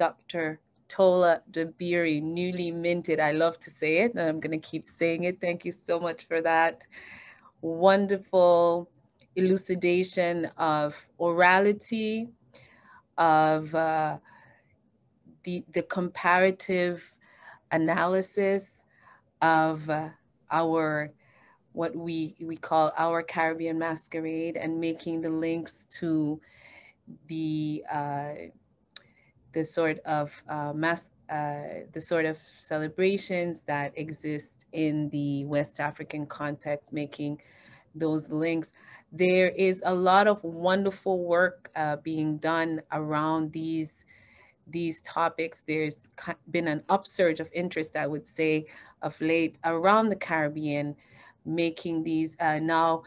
Dr. Tola Dabiri, newly minted. I love to say it, and I'm going to keep saying it. Thank you so much for that wonderful elucidation of orality, of uh, the, the comparative analysis of uh, our what we we call our Caribbean masquerade and making the links to the uh, the sort of uh, mas uh, the sort of celebrations that exist in the West African context, making those links. There is a lot of wonderful work uh, being done around these these topics. There's been an upsurge of interest, I would say, of late around the Caribbean, making these uh, now.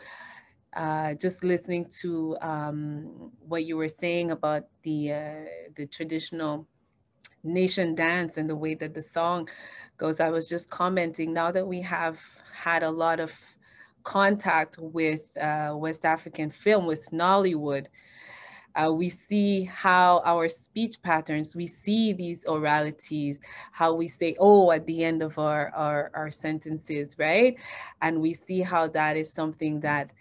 Uh, just listening to um, what you were saying about the uh, the traditional nation dance and the way that the song goes, I was just commenting. Now that we have had a lot of contact with uh, West African film, with Nollywood, uh, we see how our speech patterns, we see these oralities, how we say, oh, at the end of our, our, our sentences, right? And we see how that is something that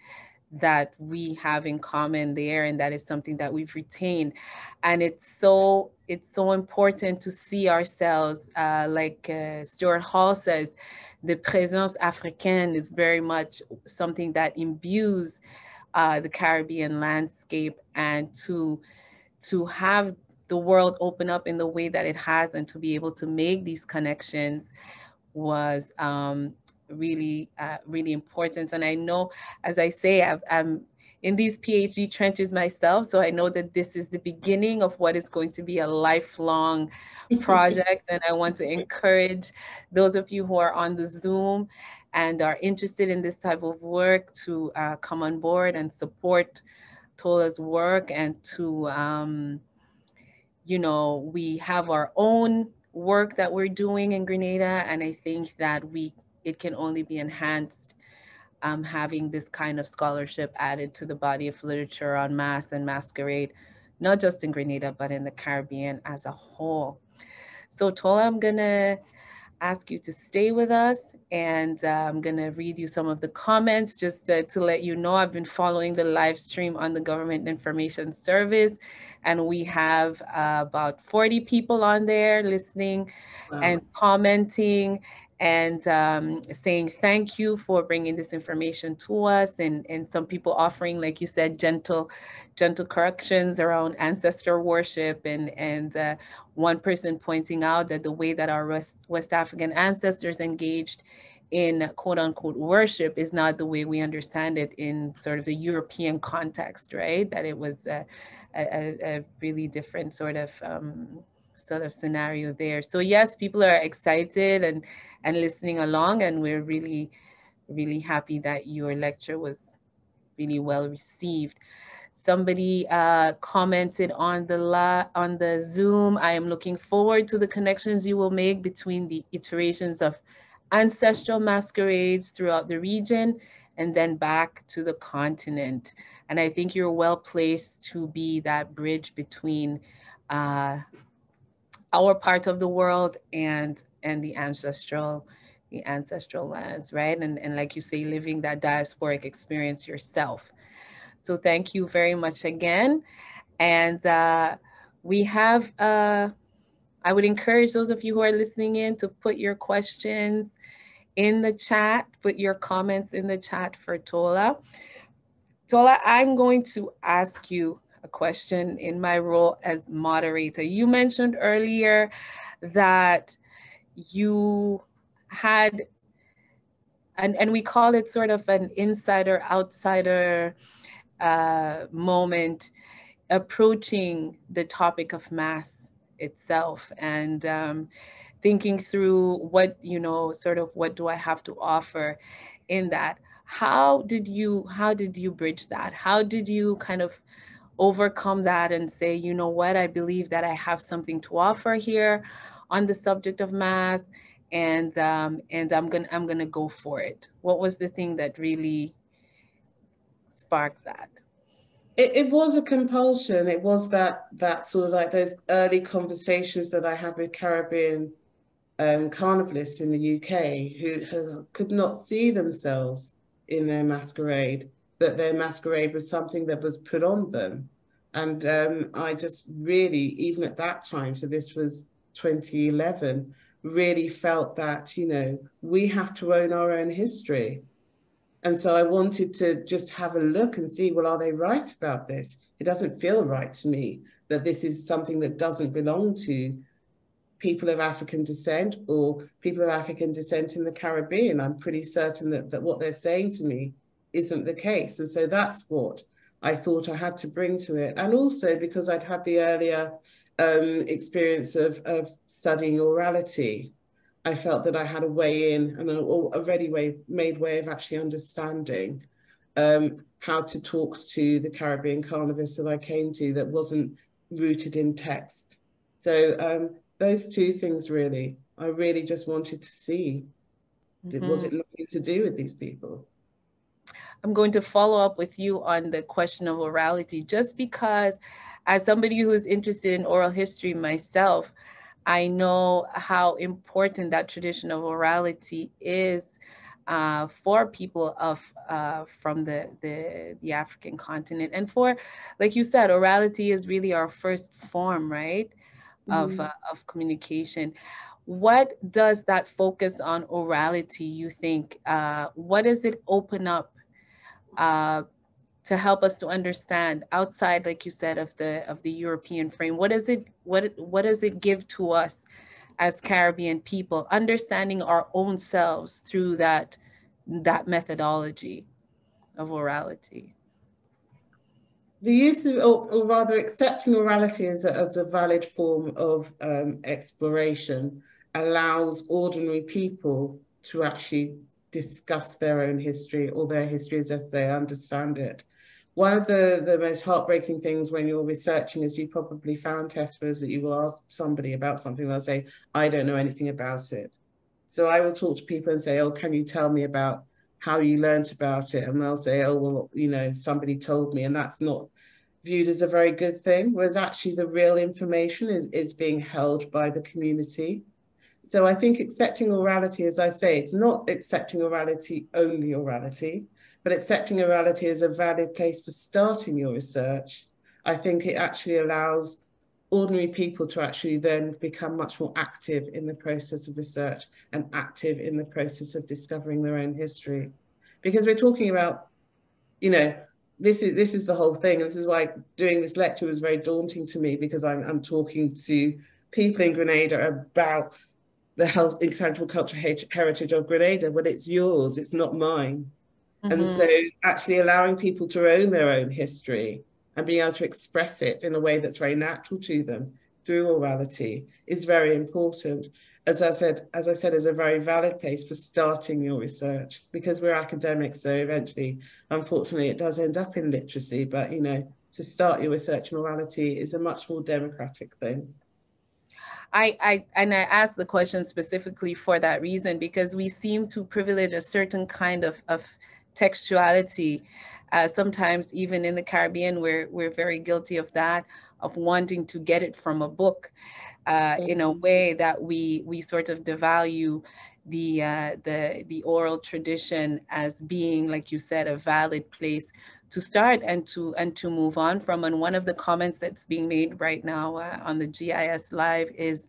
that we have in common there and that is something that we've retained. And it's so it's so important to see ourselves uh, like uh, stuart hall says the présence africaine is very much something that imbues uh, the Caribbean landscape and to to have the world open up in the way that it has and to be able to make these connections was um, really uh, really important and i know as i say i am in these phd trenches myself so i know that this is the beginning of what is going to be a lifelong project and i want to encourage those of you who are on the zoom and are interested in this type of work to uh, come on board and support Tola's work and to, um, you know, we have our own work that we're doing in Grenada. And I think that we, it can only be enhanced um, having this kind of scholarship added to the body of literature on mas and masquerade, not just in Grenada, but in the Caribbean as a whole. So Tola, I'm gonna ask you to stay with us and uh, I'm going to read you some of the comments just to, to let you know I've been following the live stream on the Government Information Service and we have uh, about 40 people on there listening wow. and commenting and um, saying thank you for bringing this information to us and, and some people offering, like you said, gentle, gentle corrections around ancestor worship and, and uh, one person pointing out that the way that our West, West African ancestors engaged in quote unquote worship is not the way we understand it in sort of the European context, right? That it was a, a, a really different sort of um, sort of scenario there. So yes, people are excited and and listening along. And we're really, really happy that your lecture was really well received. Somebody uh, commented on the la on the Zoom. I am looking forward to the connections you will make between the iterations of ancestral masquerades throughout the region and then back to the continent. And I think you're well placed to be that bridge between uh, our part of the world and and the ancestral the ancestral lands right? And and like you say living that diasporic experience yourself. So thank you very much again. And uh, we have uh, i would encourage those of you who are listening in to put your questions in the chat put your comments in the chat for tola. Tola i'm going to ask you question in my role as moderator. You mentioned earlier that you had, and, and we call it sort of an insider outsider uh, moment approaching the topic of mas itself and um, thinking through what, you know, sort of what do I have to offer in that. How did you, how did you bridge that? How did you kind of overcome that and say, you know what, I believe that I have something to offer here on the subject of mas and um, and I'm gonna I'm gonna go for it. What was the thing that really sparked that? It, it was a compulsion. It was that that sort of like those early conversations that I had with Caribbean um, carnivalists in the UK who, who could not see themselves in their masquerade, that their masquerade was something that was put on them. And um, I just really, even at that time, so this was 2011, really felt that, you know, we have to own our own history. And so I wanted to just have a look and see, well, are they right about this? It doesn't feel right to me that this is something that doesn't belong to people of African descent or people of African descent in the Caribbean. I'm pretty certain that, that what they're saying to me isn't the case. And so that's what I thought I had to bring to it. And also because I'd had the earlier um, experience of, of studying orality, I felt that I had a way in and a ready way, made way of actually understanding um, how to talk to the Caribbean carnivores that I came to that wasn't rooted in text. So um, those two things really, I really just wanted to see, mm-hmm. was it nothing to do with these people? I'm going to follow up with you on the question of orality, just because as somebody who is interested in oral history myself, I know how important that tradition of orality is uh, for people of uh, from the, the the African continent, and for, like you said, orality is really our first form, right, of mm-hmm. uh, of communication. What does that focus on orality? You think? Uh, what does it open up uh, to help us to understand outside, like you said, of the of the European frame? What does it what what does it give to us as Caribbean people, understanding our own selves through that that methodology of orality? The use of, or, rather accepting orality as a, as a valid form of um, exploration allows ordinary people to actually discuss their own history or their histories as they understand it. One of the, the most heartbreaking things when you're researching, as you probably found, Tesfa, is that you will ask somebody about something, they'll say, I don't know anything about it. So I will talk to people and say, oh, can you tell me about how you learned about it? And they'll say, oh, well, you know, somebody told me. And that's not viewed as a very good thing, whereas actually the real information is, is being held by the community. So I think accepting orality, as I say, it's not accepting orality only orality, but accepting orality as a valid place for starting your research. I think it actually allows ordinary people to actually then become much more active in the process of research and active in the process of discovering their own history. Because we're talking about, you know, this is this is the whole thing. And this is why doing this lecture was very daunting to me because I'm I'm talking to people in Grenada about the health intangible cultural heritage of Grenada, but it's yours, it's not mine. Mm-hmm. And so actually allowing people to own their own history and being able to express it in a way that's very natural to them through orality is very important. As I said, as I said, is a very valid place for starting your research because we're academics. So eventually, unfortunately, it does end up in literacy. But you know, to start your research in orality is a much more democratic thing. I, I and I asked the question specifically for that reason because we seem to privilege a certain kind of, of textuality. Uh, sometimes even in the Caribbean, we're we're very guilty of that, of wanting to get it from a book, uh, in a mm-hmm. way that we we sort of devalue the uh, the the oral tradition as being, like you said, a valid place to start and to and to move on from. And one of the comments that's being made right now uh, on the GIS Live is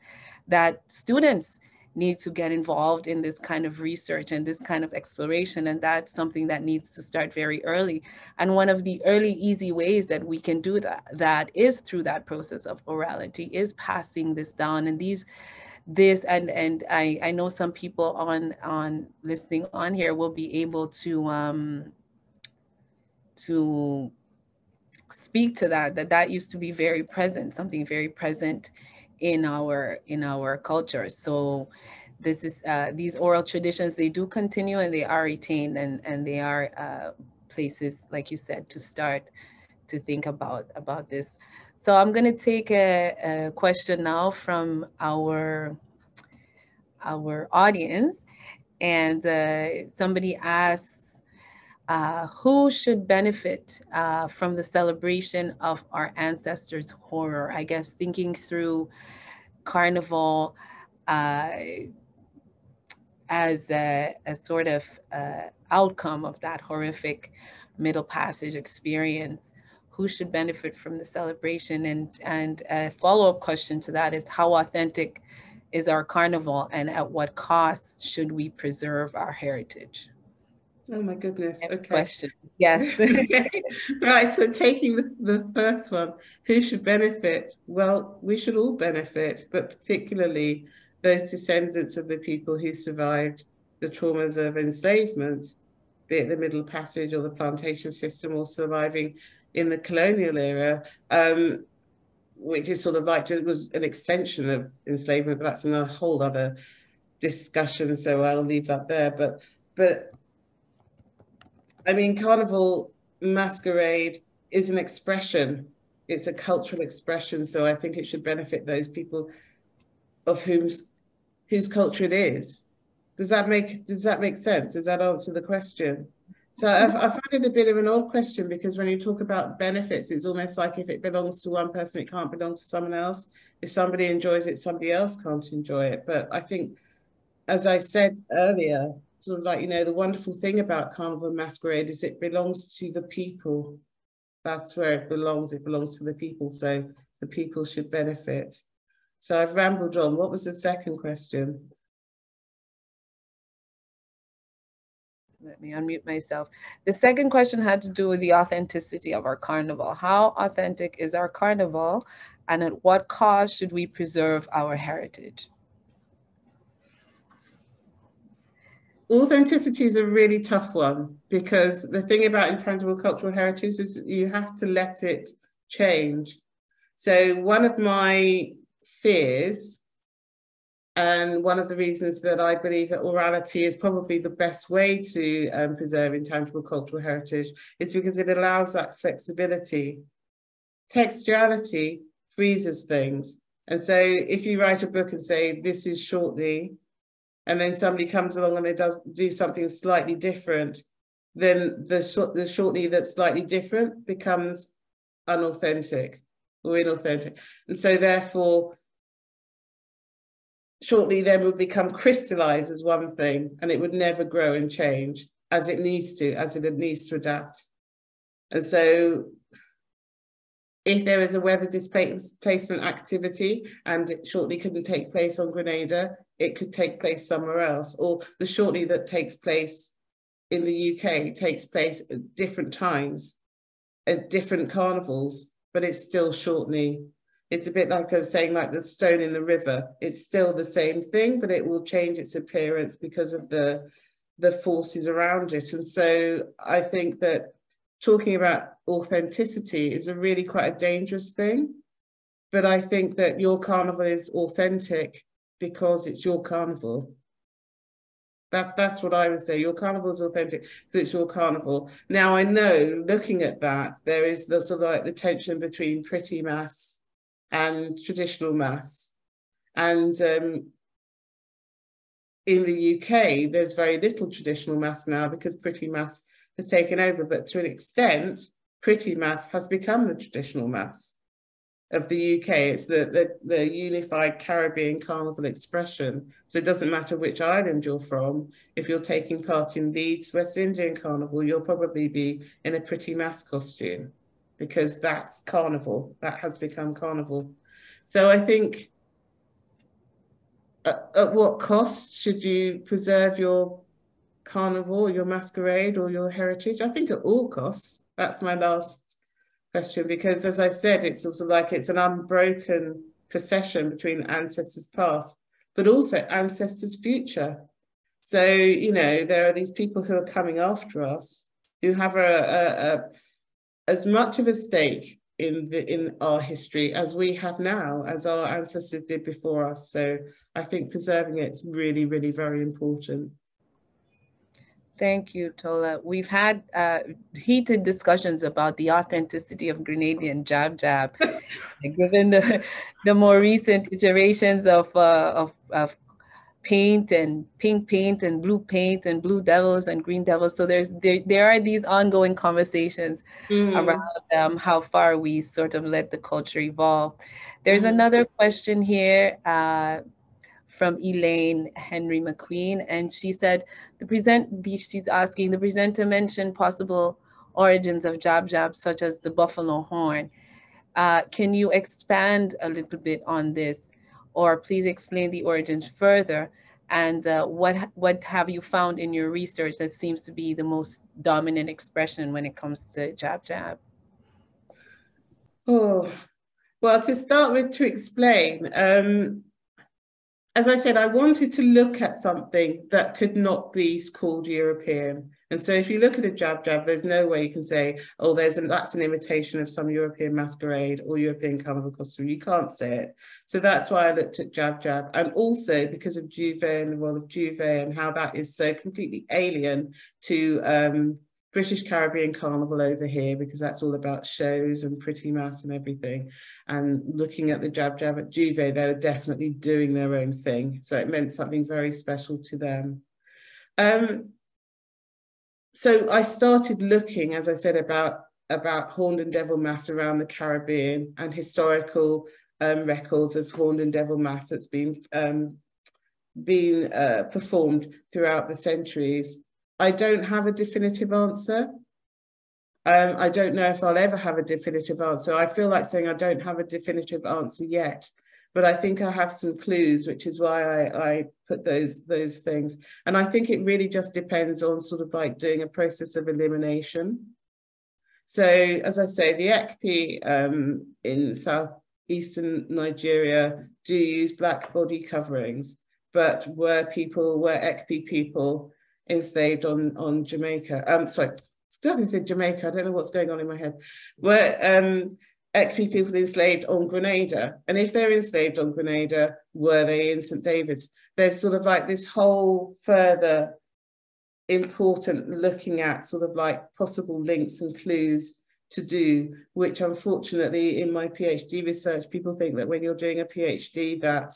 that students need to get involved in this kind of research and this kind of exploration. And that's something that needs to start very early. And one of the early easy ways that we can do that, that is through that process of orality, is passing this down. And these this and and I, I know some people on on listening on here will be able to um to speak to that that that used to be very present something very present in our in our culture. So this is uh, these oral traditions they do continue and they are retained and and they are uh, places like you said to start to think about about this. So i'm going to take a, a question now from our our audience. And uh, somebody asks uh, who should benefit uh, from the celebration of our ancestors' horror? I guess thinking through Carnival uh, as a, a, sort of uh, outcome of that horrific Middle Passage experience. Who should benefit from the celebration? And, and a follow up question to that is how authentic is our carnival and at what cost should we preserve our heritage? Oh my goodness. Okay. Question. Yes. right. So taking the, the first one, who should benefit? Well, we should all benefit, but particularly those descendants of the people who survived the traumas of enslavement, be it the Middle Passage or the plantation system or surviving in the colonial era, um, which is sort of like just was an extension of enslavement, but that's another whole other discussion. So I'll leave that there. But but I mean, carnival masquerade is an expression. It's a cultural expression. So I think it should benefit those people of whom's whose culture it is. Does that make does that make sense? Does that answer the question? So I, I find it a bit of an odd question because when you talk about benefits, it's almost like if it belongs to one person, it can't belong to someone else. If somebody enjoys it, somebody else can't enjoy it. But I think, as I said earlier, sort of like, you know, the wonderful thing about Carnival Masquerade is it belongs to the people. That's where it belongs. It belongs to the people. So the people should benefit. So I've rambled on. What was the second question? Let me unmute myself. The second question had to do with the authenticity of our carnival. How authentic is our carnival and at what cost should we preserve our heritage? Authenticity is a really tough one because the thing about intangible cultural heritage is you have to let it change. So one of my fears and one of the reasons that I believe that orality is probably the best way to um, preserve intangible cultural heritage is because it allows that flexibility. Textuality freezes things. And so if you write a book and say, this is Shortknee, and then somebody comes along and they does do something slightly different, then the, short, the Shortknee that's slightly different becomes unauthentic or inauthentic. And so therefore, Shortknee then would become crystallized as one thing and it would never grow and change as it needs to, as it needs to adapt. And so if there is a weather displacement activity and it Shortknee couldn't take place on Grenada, it could take place somewhere else. Or the Shortknee that takes place in the UK takes place at different times, at different carnivals, but it's still Shortknee it's a bit like I was saying, like the stone in the river. It's still the same thing, but it will change its appearance because of the the forces around it. And so I think that talking about authenticity is a really quite a dangerous thing. But I think that your carnival is authentic because it's your carnival. That's that's what I would say. Your carnival is authentic, so it's your carnival. Now I know, looking at that, there is the sort of like the tension between pretty mas and traditional mas. And um, in the UK, there's very little traditional mas now because pretty mas has taken over. But to an extent, pretty mas has become the traditional mas of the UK. It's the, the, the unified Caribbean carnival expression. So it doesn't matter which island you're from. If you're taking part in Leeds West Indian Carnival, you'll probably be in a pretty mas costume because that's carnival. That has become carnival. So I think at, at what cost should you preserve your carnival, your masquerade, or your heritage? I think at all costs. That's my last question because, as I said, it's sort of like it's an unbroken procession between ancestors past, but also ancestors future. So you know there are these people who are coming after us who have a, a, a as much of a stake in the in our history as we have now, as our ancestors did before us. So I think preserving it's really, really very important. Thank you, Tola. We've had uh, heated discussions about the authenticity of Grenadian jab jab, given the, the more recent iterations of, uh, of, of paint and pink paint and blue paint and blue devils and green devils. So there's there, there are these ongoing conversations mm. around um, how far we sort of let the culture evolve. There's mm. another question here uh, from Elaine Henry McQueen, and she said the present she's asking the presenter mentioned possible origins of jab jab such as the buffalo horn. Uh, can you expand a little bit on this? or please explain the origins further and uh, what what have you found in your research that seems to be the most dominant expression when it comes to jab jab? Oh, well, to start with, to explain, um, as I said, I wanted to look at something that could not be called European. And so if you look at a jab jab, there's no way you can say, oh, there's an, that's an imitation of some European masquerade or European carnival costume. You can't say it. So that's why I looked at jab jab. And also because of J'ouvert and the role of J'ouvert and how that is so completely alien to um, British Caribbean Carnival over here because that's all about shows and pretty mas and everything. And looking at the Jab Jab at J'ouvert, they were definitely doing their own thing. So it meant something very special to them. Um, so I started looking, as I said, about about horned and devil mas around the Caribbean and historical um, records of horned and devil mas that's been um, been uh, performed throughout the centuries. I don't have a definitive answer. Um, I don't know if I'll ever have a definitive answer. I feel like saying I don't have a definitive answer yet but I think I have some clues, which is why I, I put those those things. And I think it really just depends on sort of like doing a process of elimination. So as I say, the ECPI um, in southeastern Nigeria do use black body coverings, but were people, were ECPI people enslaved on, on Jamaica, um, sorry, I said Jamaica, I don't know what's going on in my head, were um, ECPI people enslaved on Grenada? And if they're enslaved on Grenada, were they in St. David's? There's sort of like this whole further important looking at sort of like possible links and clues to do, which unfortunately in my PhD research, people think that when you're doing a PhD that,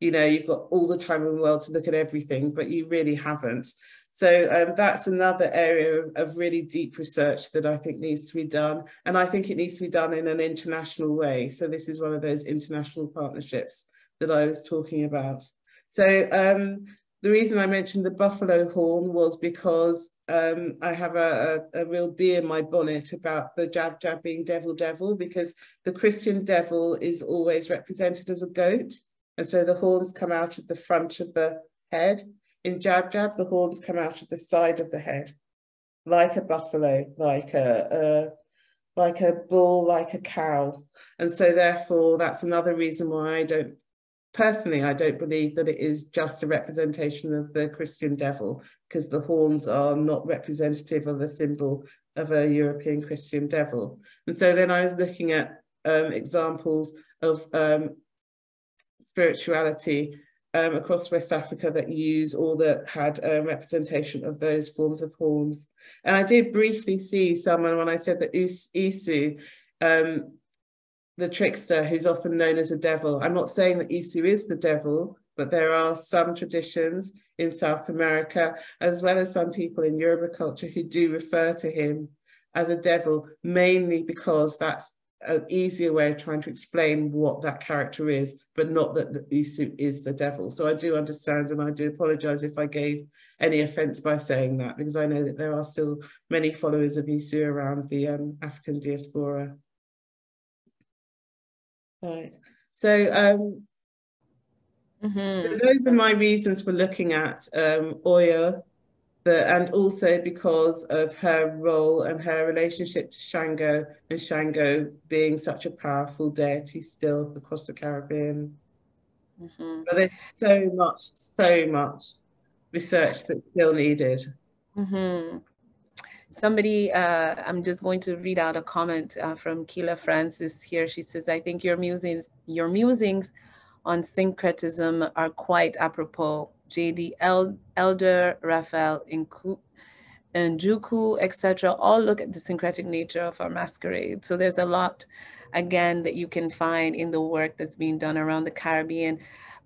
you know, you've got all the time in the world to look at everything, but you really haven't. So um, that's another area of, of, really deep research that I think needs to be done. And I think it needs to be done in an international way. So this is one of those international partnerships that I was talking about. So um, the reason I mentioned the buffalo horn was because um, I have a, a, a, real bee in my bonnet about the jab jab being devil devil because the Christian devil is always represented as a goat. And so the horns come out of the front of the head in Jab Jab, the horns come out of the side of the head, like a buffalo, like a, a like a bull, like a cow. And so therefore, that's another reason why I don't, personally, I don't believe that it is just a representation of the Christian devil, because the horns are not representative of a symbol of a European Christian devil. And so then I was looking at um, examples of um, spirituality um, across West Africa that use or that had a representation of those forms of horns. And I did briefly see someone when I said that Esu, um, the trickster who's often known as a devil. I'm not saying that Esu is the devil, but there are some traditions in South America, as well as some people in Yoruba culture who do refer to him as a devil, mainly because that's an easier way of trying to explain what that character is, but not that the Esu is the devil. So I do understand and I do apologize if I gave any offense by saying that, because I know that there are still many followers of Esu around the um, African diaspora. Right. So, um, mm -hmm. so those are my reasons for looking at um, Oya but, and also because of her role and her relationship to Shango and Shango being such a powerful deity still across the Caribbean. Mm-hmm. But there's so much, so much research that's still needed. Mm-hmm. Somebody, uh, I'm just going to read out a comment uh, from Keela Francis here. She says, "I think your musings, your musings on syncretism are quite apropos. JD El Elder, Raphael and Juku, etc., all look at the syncretic nature of our masquerade. So there's a lot, again, that you can find in the work that's being done around the Caribbean.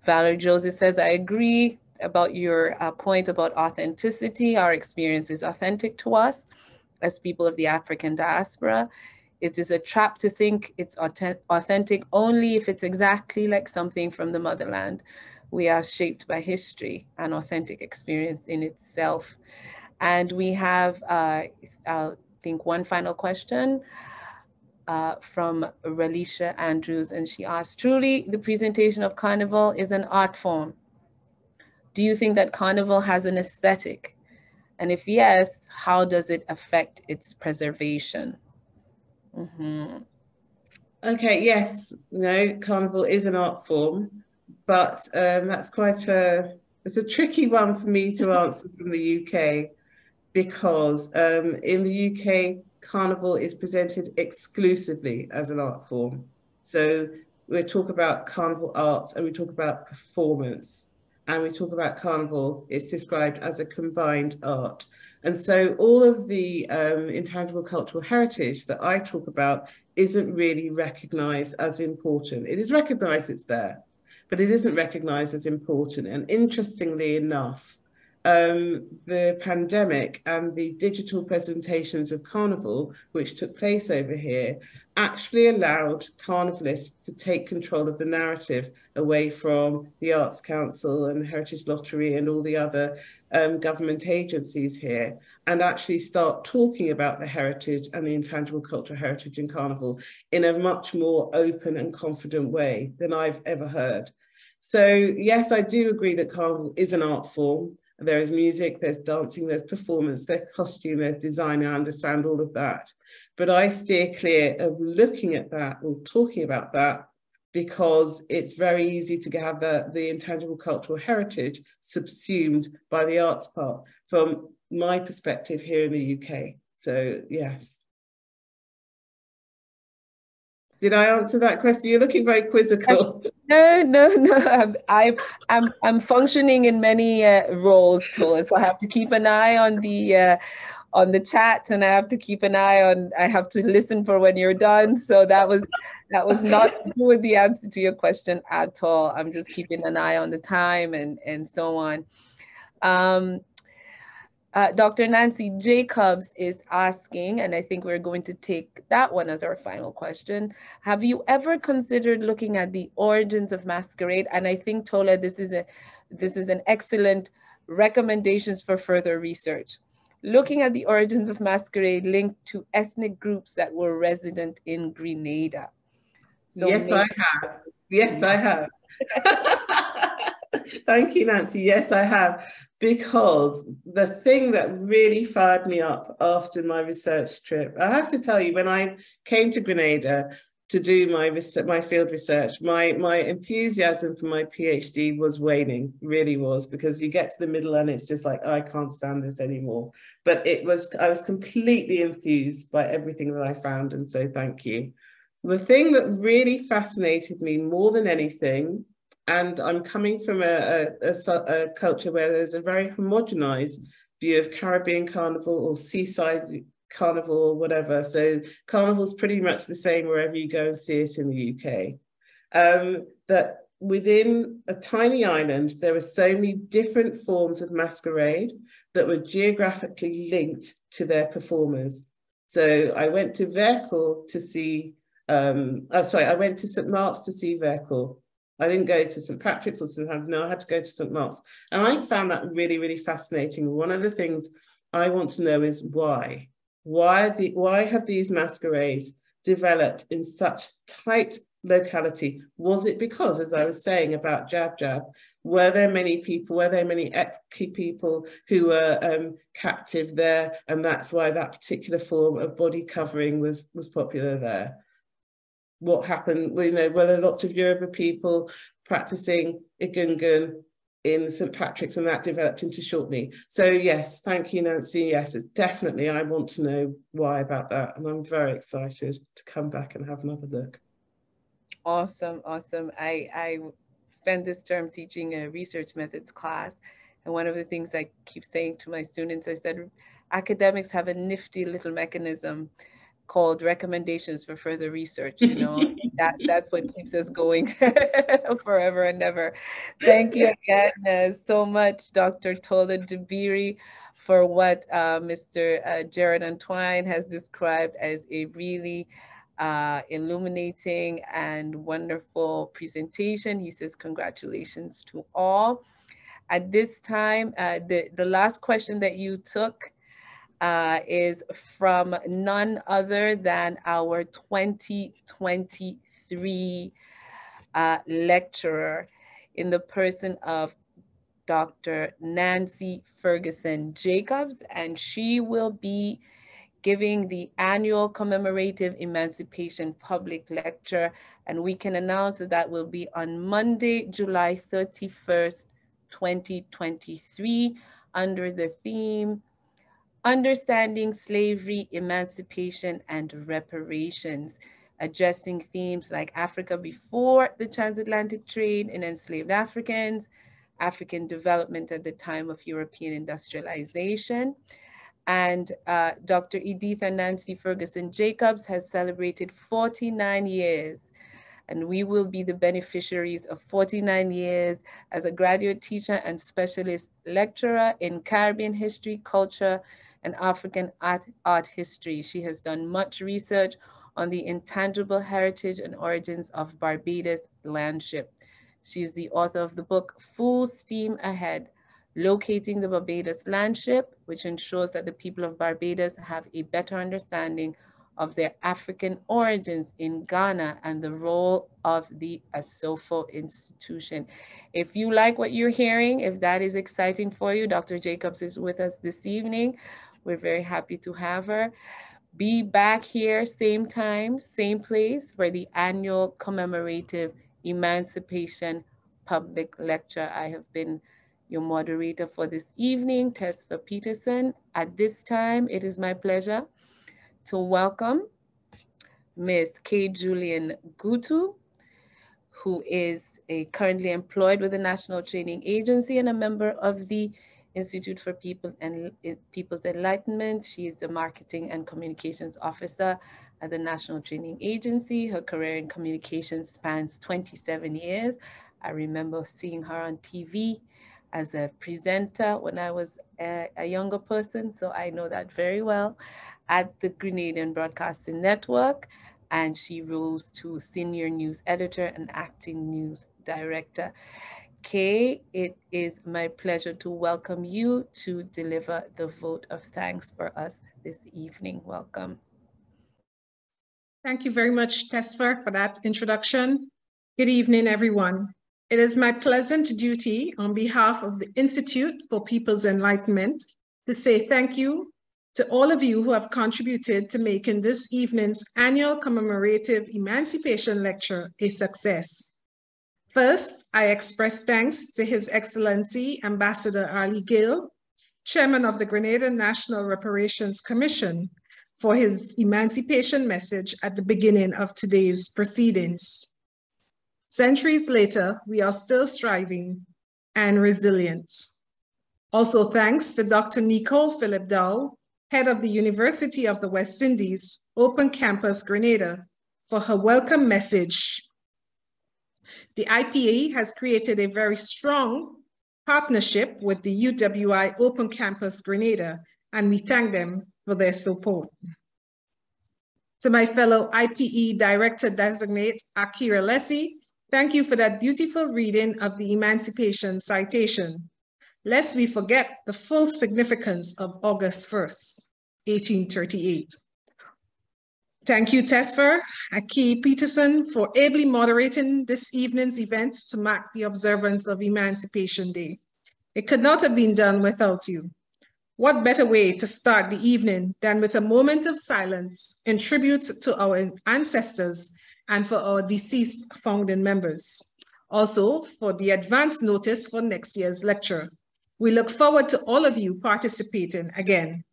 Valerie Joseph says, I agree. about your uh, point about authenticity. Our experience is authentic to us as people of the African diaspora. It is a trap to think it's authentic only if it's exactly like something from the motherland. We are shaped by history and authentic experience in itself. And we have, uh, I think, one final question uh, from Relisha Andrews, and she asked, truly, the presentation of Carnival is an art form. Do you think that Carnival has an aesthetic? And if yes, how does it affect its preservation? Mm-hmm. Okay, yes, no, Carnival is an art form, but um, that's quite a, it's a tricky one for me to answer from the UK because um, in the UK, Carnival is presented exclusively as an art form. So we talk about Carnival arts and we talk about performance and we talk about Carnival, it's described as a combined art. And so all of the um, intangible cultural heritage that I talk about isn't really recognized as important. It is recognized it's there, but it isn't recognized as important. And interestingly enough, um, the pandemic and the digital presentations of Carnival, which took place over here, actually allowed carnivalists to take control of the narrative away from the Arts Council and Heritage Lottery and all the other um, government agencies here and actually start talking about the heritage and the intangible cultural heritage in Carnival in a much more open and confident way than I've ever heard. So yes, I do agree that Carnival is an art form. There is music, there's dancing, there's performance, there's costume, there's design. I understand all of that. But I steer clear of looking at that or talking about that because it's very easy to have the, the intangible cultural heritage subsumed by the arts part from my perspective here in the UK. So, yes. Did I answer that question? You're looking very quizzical. No, no, no. I'm, I'm, I'm, I'm functioning in many uh, roles, Tola. So I have to keep an eye on the, uh, on the chat, and I have to keep an eye on. I have to listen for when you're done. So that was, that was not with the answer to your question at all. I'm just keeping an eye on the time and and so on. Um, uh, Dr. Nancy Jacobs is asking, and I think we're going to take that one as our final question. Have you ever considered looking at the origins of masquerade? And I think Tola, this is a this is an excellent recommendations for further research. Looking at the origins of masquerade linked to ethnic groups that were resident in Grenada. So yes, I have. Yes, I have. Thank you, Nancy. Yes, I have because the thing that really fired me up after my research trip, I have to tell you, when I came to Grenada to do my research, my field research, my my enthusiasm for my PhD was waning, really was, because you get to the middle and it's just like oh, I can't stand this anymore. But it was I was completely enthused by everything that I found, and so thank you. The thing that really fascinated me more than anything and I'm coming from a, a, a, a culture where there's a very homogenized view of Caribbean carnival or seaside carnival or whatever. So carnival's pretty much the same wherever you go and see it in the UK. Um, that within a tiny island, there are so many different forms of masquerade that were geographically linked to their performers. So I went to Verkor to see, um, oh, sorry, I went to St. Mark's to see Verkor. I didn't go to St. Patrick's or St. No, I had to go to St. Mark's. And I found that really, really fascinating. One of the things I want to know is why. Why, the, why have these masquerades developed in such tight locality? Was it because, as I was saying about Jab Jab, were there many people, were there many Eki people who were um, captive there? And that's why that particular form of body covering was, was popular there what happened, you know, were there lots of Yoruba people practicing Egungun in St. Patrick's and that developed into Shortknee. So yes, thank you, Nancy. Yes, it's definitely, I want to know why about that. And I'm very excited to come back and have another look. Awesome, awesome. I, I spent this term teaching a research methods class. And one of the things I keep saying to my students, I said, academics have a nifty little mechanism called recommendations for further research you know that that's what keeps us going forever and ever thank you again uh, so much dr tola dabiri for what uh, mr uh, jared antoine has described as a really uh, illuminating and wonderful presentation. He says, congratulations to all. At this time, uh, the, the last question that you took uh, is from none other than our 2023 uh, lecturer in the person of Dr. Nancy Ferguson Jacobs, and she will be giving the annual commemorative emancipation public lecture. And we can announce that that will be on Monday, July 31st, 2023, under the theme, Understanding Slavery, Emancipation, and Reparations, addressing themes like Africa before the transatlantic trade and enslaved Africans, African development at the time of European industrialization, and uh, Dr. Editha Nancy Ferguson Jacobs has celebrated 49 years. And we will be the beneficiaries of 49 years as a graduate teacher and specialist lecturer in Caribbean history, culture, and African art, art history. She has done much research on the intangible heritage and origins of Barbados landship. She is the author of the book Full Steam Ahead, locating the Barbados landship, which ensures that the people of Barbados have a better understanding of their African origins in Ghana and the role of the Asafo institution. If you like what you're hearing, if that is exciting for you, Dr. Jacobs is with us this evening. We're very happy to have her. Be back here, same time, same place for the annual commemorative Emancipation Public Lecture. I have been your moderator for this evening, Tesfa Peterson. At this time, it is my pleasure to welcome Ms. K. Julian Gutu, who is currently employed with the National Training Agency and a member of the Institute for People and eh, People's Enlightenment. She is the Marketing and Communications Officer at the National Training Agency. Her career in communications spans 27 years. I remember seeing her on TV as a presenter when I was a, a, younger person, so I know that very well, at the Grenadian Broadcasting Network. And she rose to senior news editor and acting news director. Kay, it is my pleasure to welcome you to deliver the vote of thanks for us this evening. Welcome. Thank you very much, Tesfa, for that introduction. Good evening, everyone. It is my pleasant duty on behalf of the Institute for People's Enlightenment to say thank you to all of you who have contributed to making this evening's annual commemorative Emancipation Lecture a success. First, I express thanks to His Excellency Ambassador Arley Gill, Chairman of the Grenada National Reparations Commission, for his emancipation message at the beginning of today's proceedings. Centuries later, we are still striving and resilient. Also thanks to Dr. Nicole Philip Dow, head of the University of the West Indies, Open Campus Grenada, for her welcome message. The IPE has created a very strong partnership with the UWI Open Campus Grenada, and we thank them for their support. To my fellow IPE Director Designate, Akira Lessie, Thank you for that beautiful reading of the Emancipation Citation. Lest we forget the full significance of August 1st, 1838. Thank you, Tesfa Aki Peterson, for ably moderating this evening's event to mark the observance of Emancipation Day. It could not have been done without you. What better way to start the evening than with a moment of silence in tribute to our ancestors and for our deceased founding members. Also, for the advance notice for next year's lecture. We look forward to all of you participating again.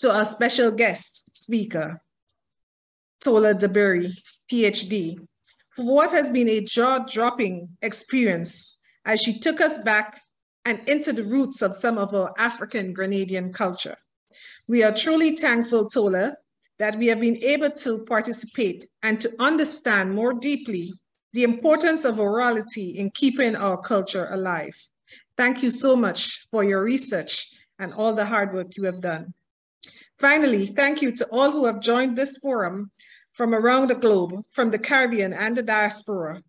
To our special guest speaker, Tola Dabiri, PhD, for what has been a jaw-dropping experience as she took us back and into the roots of some of our African Grenadian culture. We are truly thankful, Tola, that we have been able to participate and to understand more deeply the importance of orality in keeping our culture alive. Thank you so much for your research and all the hard work you have done. Finally, thank you to all who have joined this forum from around the globe, from the Caribbean and the diaspora,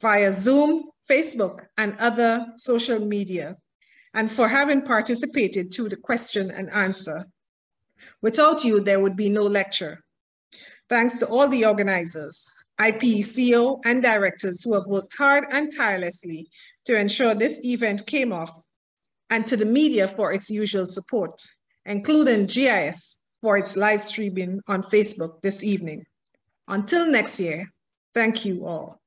via Zoom, Facebook, and other social media, and for having participated to the question and answer. Without you, there would be no lecture. Thanks to all the organizers, IP, CEO, and directors who have worked hard and tirelessly to ensure this event came off, and to the media for its usual support, including GIS for its live streaming on Facebook this evening. Until next year, thank you all.